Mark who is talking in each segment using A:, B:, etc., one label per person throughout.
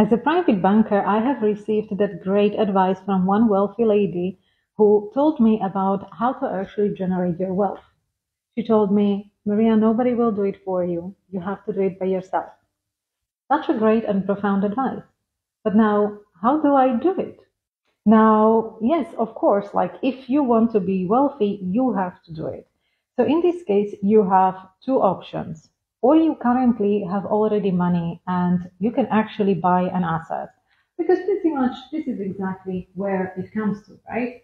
A: As a private banker, I have received that great advice from one wealthy lady who told me about how to actually generate your wealth. She told me, Maria, nobody will do it for you. You have to do it by yourself. Such a great and profound advice. But now, how do I do it? Now, yes, of course, like if you want to be wealthy, you have to do it. So in this case, you have two options. Or you currently have already money and you can actually buy an asset. Because pretty much this is exactly where it comes to, right?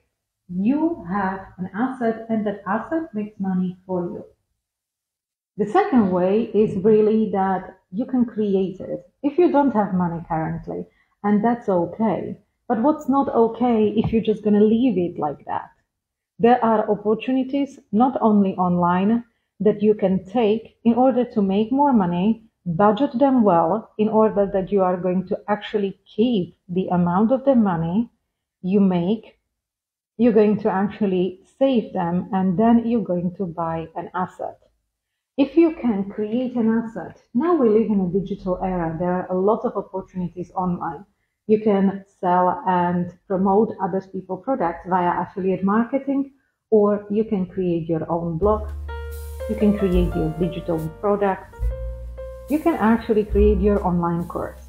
A: You have an asset and that asset makes money for you. The second way is really that you can create it if you don't have money currently, and that's okay. But what's not okay if you're just going to leave it like that? There are opportunities not only online that you can take in order to make more money, budget them well in order that you are going to actually keep the amount of the money you make. You're going to actually save them and then you're going to buy an asset. If you can create an asset, now we live in a digital era. There are a lot of opportunities online. You can sell and promote other people's products via affiliate marketing, or you can create your own blog you can create your digital products. You can actually create your online course.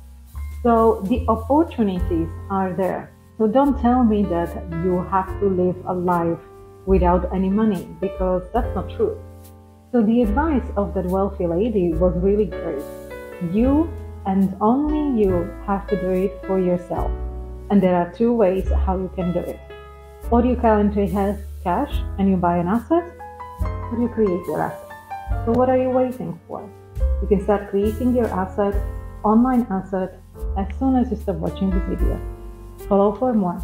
A: So the opportunities are there. So don't tell me that you have to live a life without any money because that's not true. So the advice of that wealthy lady was really great. You and only you have to do it for yourself. And there are two ways how you can do it. Or you currently have cash and you buy an asset, or you create your asset. So what are you waiting for? You can start creating your asset, online asset, as soon as you stop watching this video. Follow for more.